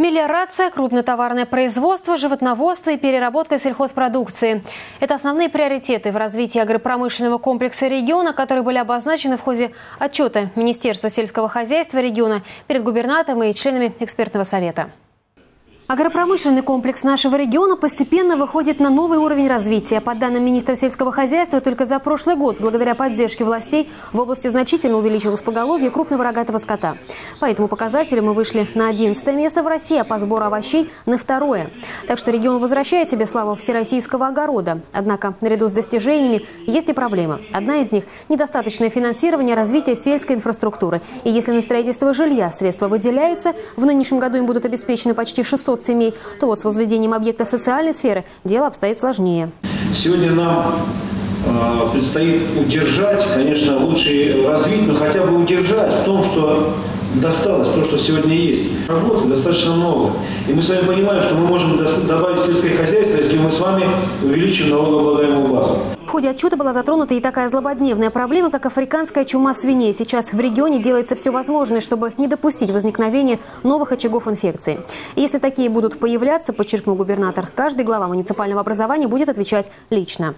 Мелиорация, крупнотоварное производство, животноводство и переработка сельхозпродукции. Это основные приоритеты в развитии агропромышленного комплекса региона, которые были обозначены в ходе отчета Министерства сельского хозяйства региона перед губернатором и членами экспертного совета. Агропромышленный комплекс нашего региона постепенно выходит на новый уровень развития. По данным министра сельского хозяйства, только за прошлый год, благодаря поддержке властей, в области значительно увеличилось поголовье крупного рогатого скота. По этому показателю мы вышли на 11 место в России, а по сбору овощей на второе. Так что регион возвращает себе славу всероссийского огорода. Однако, наряду с достижениями, есть и проблемы. Одна из них – недостаточное финансирование развития сельской инфраструктуры. И если на строительство жилья средства выделяются, в нынешнем году им будут обеспечены почти 600 500 семей, то вот с возведением объектов социальной сферы дело обстоит сложнее. Сегодня нам э, предстоит удержать, конечно, лучше развить, но хотя бы удержать в том, что досталось, то, что сегодня есть. Работы достаточно много. И мы с вами понимаем, что мы можем добавить сельское хозяйство, если мы с вами увеличим налогооблагаемую базу. В ходе отчета была затронута и такая злободневная проблема, как африканская чума свиней. Сейчас в регионе делается все возможное, чтобы не допустить возникновения новых очагов инфекции. И если такие будут появляться, подчеркнул губернатор, каждый глава муниципального образования будет отвечать лично.